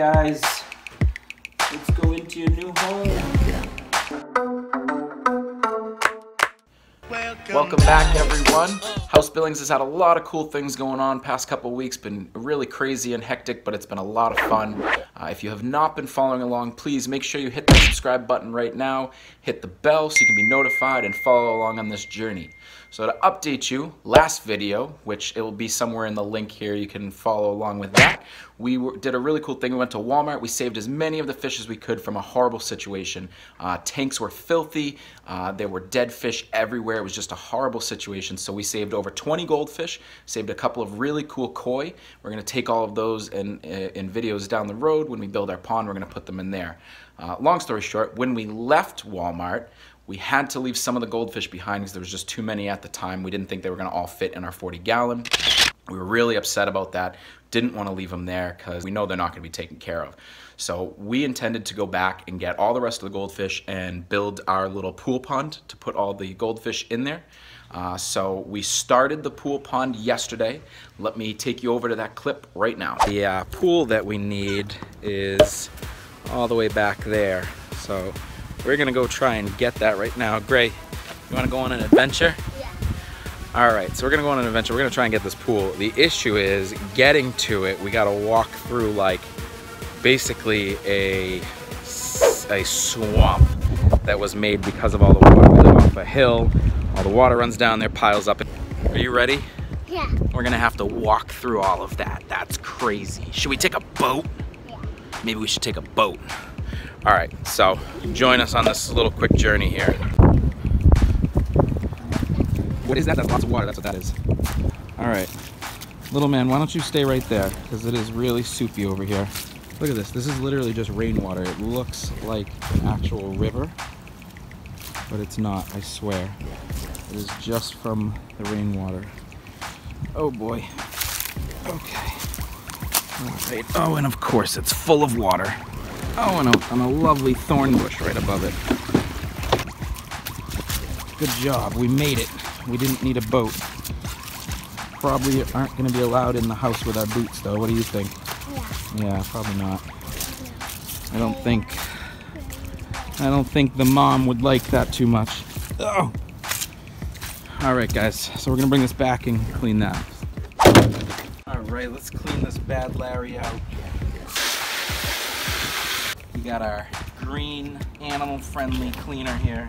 guys, let's go into your new home. Welcome back everyone. Billings has had a lot of cool things going on past couple weeks. Been really crazy and hectic, but it's been a lot of fun. Uh, if you have not been following along, please make sure you hit that subscribe button right now. Hit the bell so you can be notified and follow along on this journey. So to update you, last video, which it will be somewhere in the link here, you can follow along with that. We were, did a really cool thing. We went to Walmart. We saved as many of the fish as we could from a horrible situation. Uh, tanks were filthy. Uh, there were dead fish everywhere. It was just a horrible situation. So we saved over 20 goldfish, saved a couple of really cool koi. We're going to take all of those in, in videos down the road. When we build our pond, we're going to put them in there. Uh, long story short, when we left Walmart, we had to leave some of the goldfish behind because there was just too many at the time. We didn't think they were gonna all fit in our 40 gallon. We were really upset about that. Didn't wanna leave them there because we know they're not gonna be taken care of. So we intended to go back and get all the rest of the goldfish and build our little pool pond to put all the goldfish in there. Uh, so we started the pool pond yesterday. Let me take you over to that clip right now. The uh, pool that we need is all the way back there. So we're gonna go try and get that right now. Gray, you wanna go on an adventure? Yeah. All right, so we're gonna go on an adventure. We're gonna try and get this pool. The issue is getting to it, we gotta walk through like basically a, a swamp that was made because of all the water. We live off a hill, all the water runs down there, piles up. Are you ready? Yeah. We're gonna have to walk through all of that. That's crazy. Should we take a boat? Yeah. Maybe we should take a boat. All right, so join us on this little quick journey here. What is that? That's lots of water, that's what that is. All right, little man, why don't you stay right there? Because it is really soupy over here. Look at this, this is literally just rainwater. It looks like an actual river, but it's not, I swear. It is just from the rainwater. Oh boy. Okay. Right. Oh, and of course it's full of water. Oh, and a, and a lovely thorn bush right above it. Good job, we made it. We didn't need a boat. Probably aren't gonna be allowed in the house with our boots though. What do you think? Yeah. Yeah, probably not. I don't think, I don't think the mom would like that too much. Oh. All right, guys, so we're gonna bring this back and clean that. All right, let's clean this bad Larry out. We got our green animal friendly cleaner here.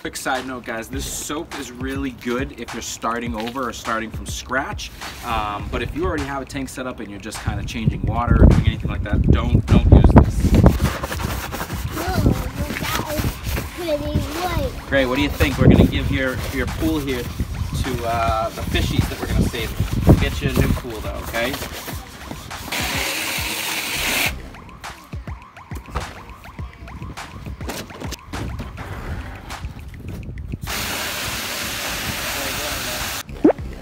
Quick side note guys, this soap is really good if you're starting over or starting from scratch. Um, but if you already have a tank set up and you're just kind of changing water or doing anything like that, don't don't use this. Gray, what do you think? We're gonna give your your pool here to uh, the fishies that we're gonna save. We'll get you a new pool though, okay?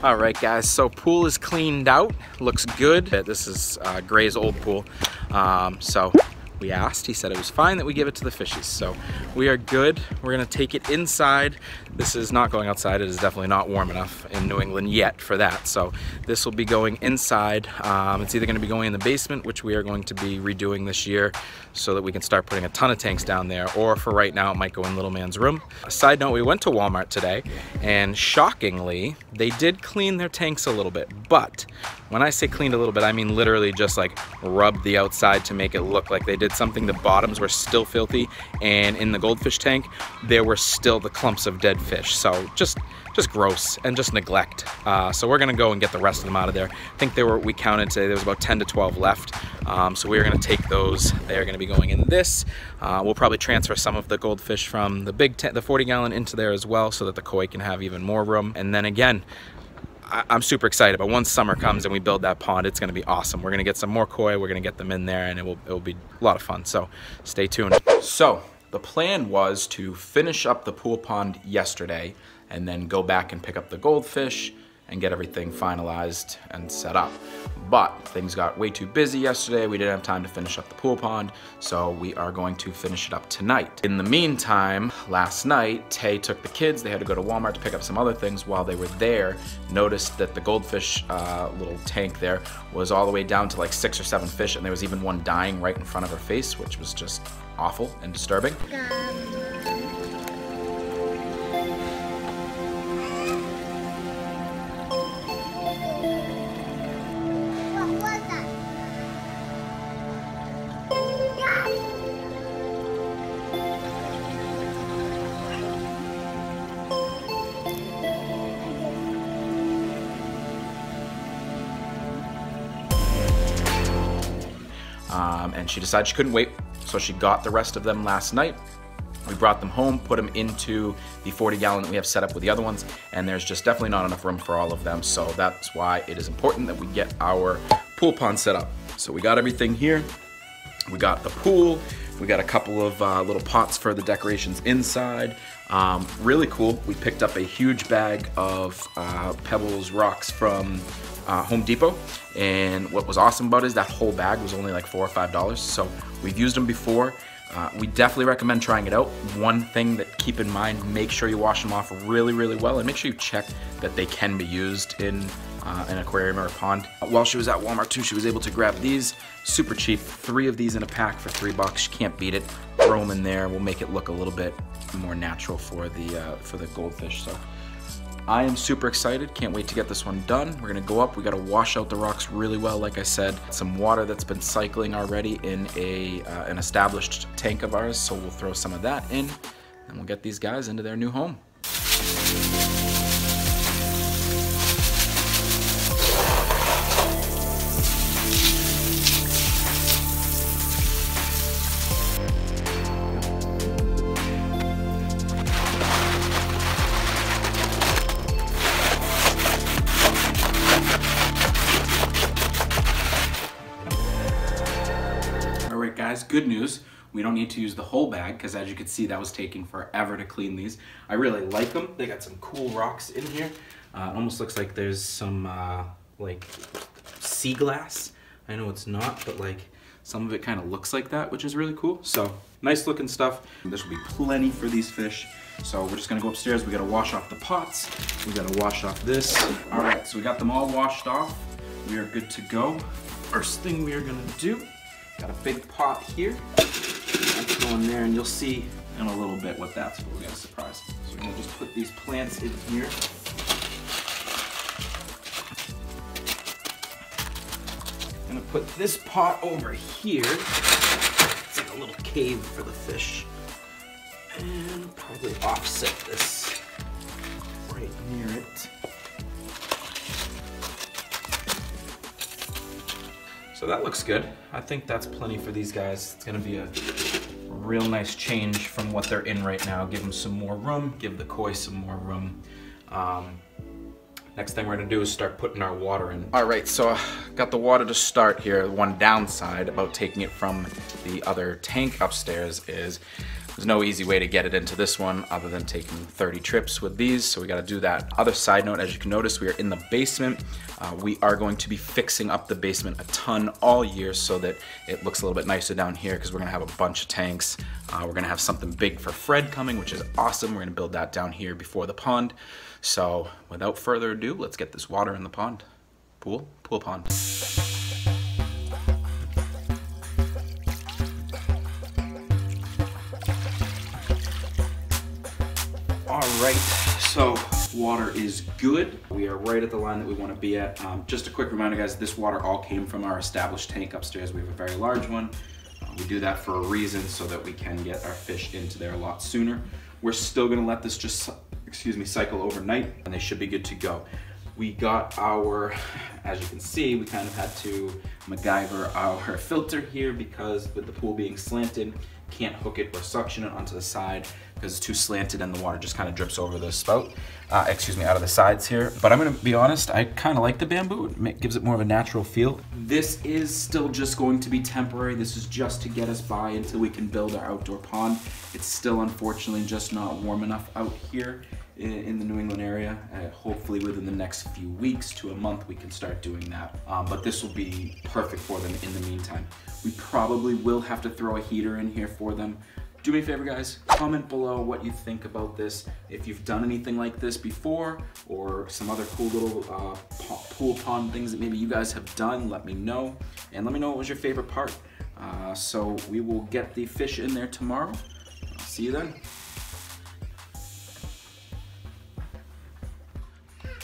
All right, guys, so pool is cleaned out, looks good. This is uh, Gray's old pool. Um, so we asked, he said it was fine that we give it to the fishies. So we are good. We're gonna take it inside. This is not going outside. It is definitely not warm enough in New England yet for that. So this will be going inside. Um, it's either gonna be going in the basement, which we are going to be redoing this year so that we can start putting a ton of tanks down there. Or for right now, it might go in little man's room. A side note, we went to Walmart today and shockingly, they did clean their tanks a little bit. But when I say cleaned a little bit, I mean literally just like rubbed the outside to make it look like they did something. The bottoms were still filthy and in the goldfish tank, there were still the clumps of dead fish. So just just gross and just neglect. Uh, so we're gonna go and get the rest of them out of there. I think there were, we counted today, there was about 10 to 12 left. Um, so we're gonna take those. They're gonna be going in this. Uh, we'll probably transfer some of the goldfish from the big, the 40 gallon into there as well so that the koi can have even more room. And then again, I, am super excited. But once summer comes and we build that pond, it's to be awesome. We're to get some more koi. We're to get them in there, and it will it will be a lot of fun. So stay tuned. So the plan was to finish up the pool pond yesterday, and then go back and pick up the goldfish, and get everything finalized and set up. But things got way too busy yesterday. We didn't have time to finish up the pool pond, so we are going to finish it up tonight. In the meantime, last night, Tay took the kids. They had to go to Walmart to pick up some other things. While they were there, noticed that the goldfish uh, little tank there was all the way down to like six or seven fish, and there was even one dying right in front of her face, which was just awful and disturbing. Um, and she decided she couldn't wait, so she got the rest of them last night. We brought them home, put them into the 40 gallon that we have set up with the other ones, and there's just definitely not enough room for all of them. So that's why it is important that we get our pool pond set up. So we got everything here. We got the pool. We got a couple of uh, little pots for the decorations inside. Um, really cool. We picked up a huge bag of uh, pebbles, rocks from uh, Home Depot. And what was awesome about it is that whole bag was only like four or five dollars. So we've used them before. Uh, we definitely recommend trying it out. One thing that keep in mind, make sure you wash them off really, really well and make sure you check that they can be used in uh, an aquarium or a pond. While she was at Walmart too, she was able to grab these, super cheap, three of these in a pack for three bucks. You can't beat it. Throw them in there, we'll make it look a little bit more natural for the, uh, for the goldfish. So I am super excited. Can't wait to get this one done. We're gonna go up. We gotta wash out the rocks really well, like I said. Some water that's been cycling already in a uh, an established tank of ours, so we'll throw some of that in, and we'll get these guys into their new home. Good news. We don't need to use the whole bag because as you can see, that was taking forever to clean these. I really like them. They got some cool rocks in here. Uh, almost looks like there's some uh, like sea glass. I know it's not, but like some of it kind of looks like that, which is really cool. So nice looking stuff. This will be plenty for these fish. So we're just gonna go upstairs. We gotta wash off the pots. We gotta wash off this. All right, so we got them all washed off. We are good to go. First thing we are gonna do Got a big pot here. That's going there, and you'll see in a little bit what that's for. We got a surprise. So we're gonna just put these plants in here. I'm gonna put this pot over here. It's like a little cave for the fish. And probably offset this right near it. So that looks good. I think that's plenty for these guys. It's gonna be a real nice change from what they're in right now. Give them some more room, give the koi some more room. Um, next thing we're gonna do is start putting our water in. All right, so I got the water to start here. One downside about taking it from the other tank upstairs is there's no easy way to get it into this one other than taking 30 trips with these, so we gotta do that. Other side note, as you can notice, we are in the basement. Uh, we are going to be fixing up the basement a ton all year so that it looks a little bit nicer down here because we're gonna have a bunch of tanks. Uh, we're gonna have something big for Fred coming, which is awesome. We're gonna build that down here before the pond. So without further ado, let's get this water in the pond. Pool, pool pond. All right, so water is good. We are right at the line that we want to be at. Um, just a quick reminder, guys, this water all came from our established tank upstairs. We have a very large one. Uh, we do that for a reason so that we can get our fish into there a lot sooner. We're still gonna let this just, excuse me, cycle overnight and they should be good to go. We got our, as you can see, we kind of had to MacGyver our filter here because with the pool being slanted, can't hook it or suction it onto the side because it's too slanted and the water just kind of drips over the spout, uh, excuse me, out of the sides here. But I'm gonna be honest, I kind of like the bamboo. It gives it more of a natural feel. This is still just going to be temporary. This is just to get us by until we can build our outdoor pond. It's still unfortunately just not warm enough out here in, the New England area. Uh, hopefully within the next few weeks to a month we can start doing that. Um, but this will be perfect for them in the meantime. We probably will have to throw a heater in here for them. Do me a favor guys, comment below what you think about this. If you've done anything like this before or some other cool little uh, pool pond things that maybe you guys have done, let me know. And let me know what was your favorite part. Uh, so we will get the fish in there tomorrow. I'll see you then.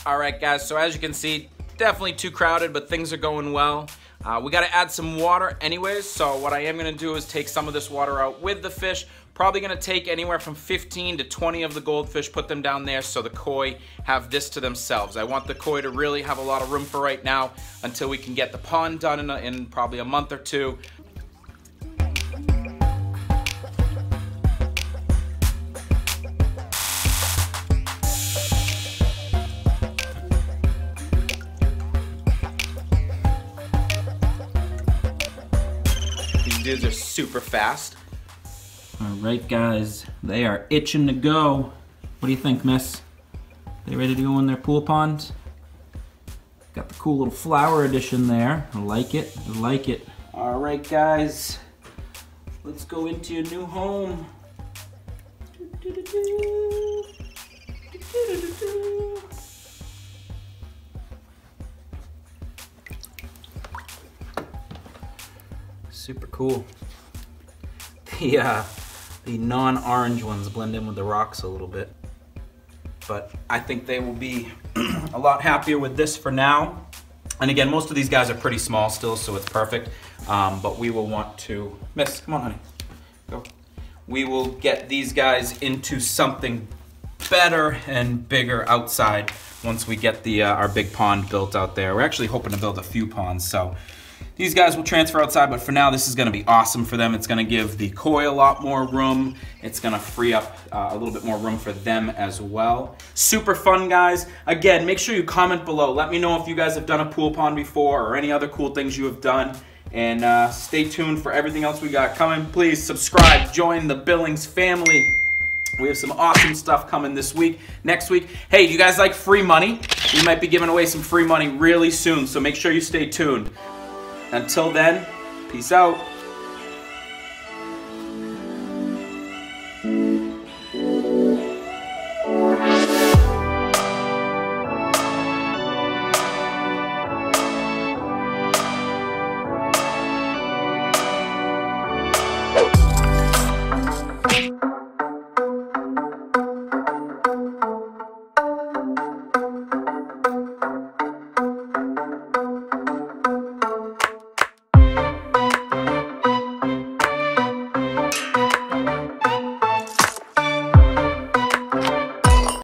All right, guys, so as you can see, definitely too crowded, but things are going well. Uh, we gotta add some water anyways, so what I am gonna do is take some of this water out with the fish. Probably gonna take anywhere from 15 to 20 of the goldfish, put them down there so the koi have this to themselves. I want the koi to really have a lot of room for right now until we can get the pond done in, a, in probably a month or two. Dudes are super fast. All right, guys, they are itching to go. What do you think, miss? They ready to go in their pool pond? Got the cool little flower edition there. I like it, I like it. All right, guys, let's go into your new home. Do, do, do, super cool. The, uh, the non-orange ones blend in with the rocks a little bit. But I think they will be a lot happier with this for now. And again, most of these guys are pretty small still, so it's perfect. Um, but we will want to, Miss, come on honey, go. We will get these guys into something better and bigger outside once we get the uh, our big pond built out there. We're actually hoping to build a few ponds, so these guys will transfer outside, but for now, this is gonna be awesome for them. It's gonna give the koi a lot more room. It's gonna free up uh, a little bit more room for them as well. Super fun, guys. Again, make sure you comment below. Let me know if you guys have done a pool pond before or any other cool things you have done. And uh, stay tuned for everything else we got coming. Please subscribe, join the Billings family. We have some awesome stuff coming this week. Next week, hey, you guys like free money? We might be giving away some free money really soon, so make sure you stay tuned. Until then, peace out.